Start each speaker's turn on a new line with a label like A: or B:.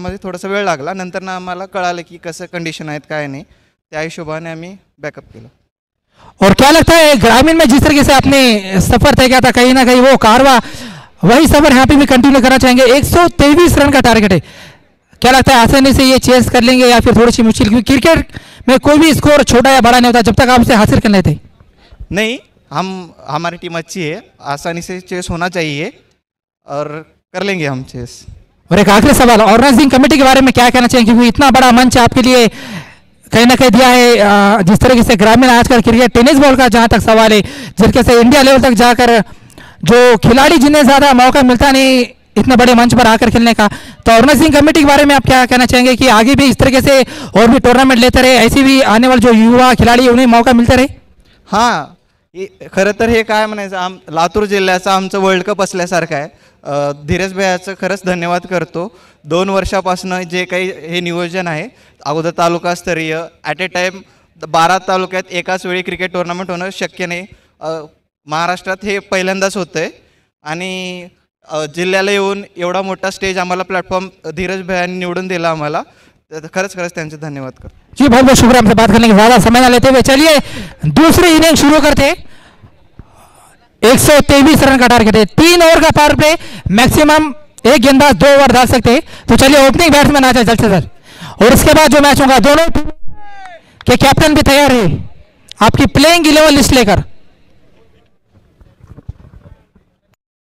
A: मध्ये थोडासा वेळ लागला. नंतर ना आम्हाला कळालं की कसं कंडिशन आहेत काय नाही. त्या हिशोबाने आम्ही बॅकअप केलं.
B: और क्या लगता है ग्रामीण में जिस तरीके से आपने सफ़र तय किया था कहीं ना कहीं वो कारवा वही सफ़र यहाँ पे भी कंटिन्यू करना चाहेंगे। 123 रन का टारगेट है। क्या लगता है आसानी से ये चेस कर लेंगे या फिर थोड़ी सी मुश्किल? क्योंकि क्रिकेट में कोई भी स्कोर छोटा या बड़ा नहीं होता जब तक आप उसे हासिल कर लेते।
A: नहीं हम हमारी टीम अच्छी है। आसानी से चेस होना चाहिए और कर लेंगे हम चेस
B: और एक आखिरी सवाल ऑर्गेनाइजिंग कमेटी के बारे में क्या कहना चाहिए क्योंकि इतना बड़ा मंच आपके लिए कहीं ना कहीं दिया है जिस तरीके से ग्रामीण आजकल क्रिकेट टेनिस बॉल का जहाँ तक सवाल है जिस तरीके से इंडिया लेवल तक जाकर जो खिलाड़ी जिन्हें ज़्यादा मौका मिलता नहीं इतने बड़े मंच पर आकर खेलने का। तो ऑर्गेनाइजिंग कमेटी के बारे में आप क्या कहना चाहेंगे कि आगे भी इस तरीके से और भी टूर्नामेंट लेते रहे ऐसे भी आने वाले जो युवा खिलाड़ी हैं, उन्हें मौका मिलते रहे?
A: हाँ हे खरं तर हे काय म्हणायचं लातूर जिल्ह्याचं आमचं वर्ल्ड कप असल्यासारखं आहे. अ, धीरज भैयाचं खरंच धन्यवाद करतो. दोन वर्षापासून जे काही हे नियोजन आहे अगोदर तालुकास्तरीय ॲट ए टाईम बारा तालुक्यात एकाच वेळी क्रिकेट टुर्नामेंट होणं शक्य नाही. महाराष्ट्रात हे पहिल्यांदाच होतं आहे आणि जिल्ह्याला येऊन एवढा मोठा स्टेज आम्हाला प्लॅटफॉर्म धीरज भैयांनी निवडून दिला आम्हाला. तर खरंच खरंच त्यांचे धन्यवाद करतो.
B: जी बहुत बहुत शुक्रिया हमसे बात करने के ज़्यादा समय ना लेते हुए चलिए दूसरी इनिंग शुरू करते हैं. एक सौ तेईस रन का टारगेट है। तीन ओवर का पावर प्ले मैक्सिमम एक गेंदबाज दो ओवर डाल सकते हैं। तो चलिए ओपनिंग बैट्समैन आ जाए जल्द से जल्द। और इसके बाद जो मैच होगा, दोनों के कैप्टन भी तैयार है। आपकी प्लेइंग इलेवन लिस्ट लेकर।